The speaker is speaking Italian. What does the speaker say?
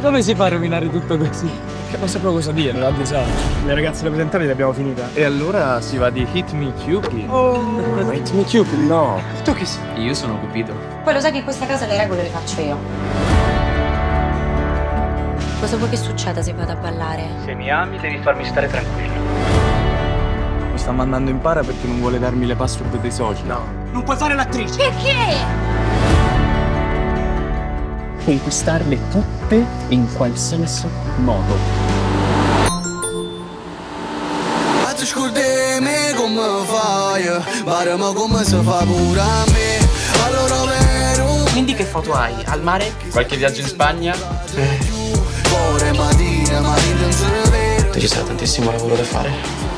Come si fa a rovinare tutto così? Che non sapevo cosa dire, era un disagio. Le ragazze rappresentanti le abbiamo finita. E allora si va di Hit Me Cupid. Oh, hit me Cupid, no. Tu chi sei? Io sono Cupido. Poi lo sai che in questa casa le regole le faccio io. Cosa vuoi che succeda se vado a ballare? Se mi ami devi farmi stare tranquillo. Mi sta mandando in para perché non vuole darmi le password dei social. No. Non puoi fare l'attrice! Perché? Conquistarle tutte in qualsiasi modo. Ați scurdeme come fai Bară-mă cum să fac pure a me Allora vero Quindi che foto hai? Al mare? Qualche viaggio in Spagna? Vera Ci sarà tantissimo lavoro da fare.